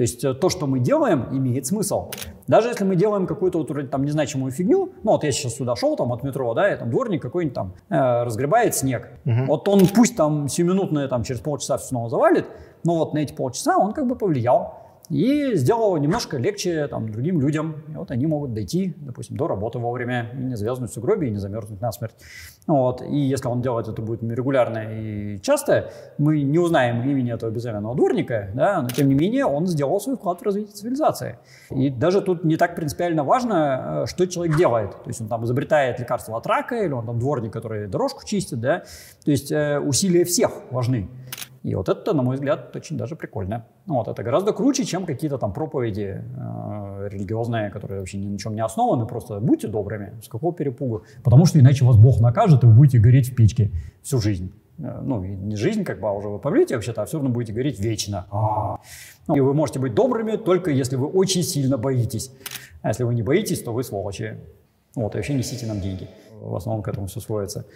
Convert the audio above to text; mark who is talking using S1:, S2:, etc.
S1: То есть э, то, что мы делаем, имеет смысл. Даже если мы делаем какую-то вот вроде там незначимую фигню, ну вот я сейчас сюда шел там от метро, да, и там дворник какой-нибудь там э, разгребает снег. Угу. Вот он пусть там сиюминутное там через полчаса все снова завалит, но вот на эти полчаса он как бы повлиял и сделал немножко легче там, другим людям. И вот они могут дойти, допустим, до работы вовремя, и не завязнуть в сугробе, и не замерзнуть насмерть. Вот. И если он делает это будет регулярно и часто, мы не узнаем имени этого безымянного дворника, да, но тем не менее он сделал свой вклад в развитие цивилизации. И даже тут не так принципиально важно, э, что человек делает. То есть он там изобретает лекарство от рака, или он там дворник, который дорожку чистит, да. То есть э, усилия всех важны. И вот это, на мой взгляд, очень даже прикольно. Ну, вот это гораздо круче, чем какие-то там проповеди э, религиозные, которые вообще ни на чем не основаны, просто будьте добрыми. С какого перепугу? Потому что иначе вас Бог накажет, и вы будете гореть в печке всю жизнь. Э, ну, не жизнь, как бы, а уже вы помрете вообще-то, а все равно будете гореть вечно. Ну, и вы можете быть добрыми только если вы очень сильно боитесь. А если вы не боитесь, то вы сволочи. Вот, и вообще несите нам деньги. В основном к этому все сводится.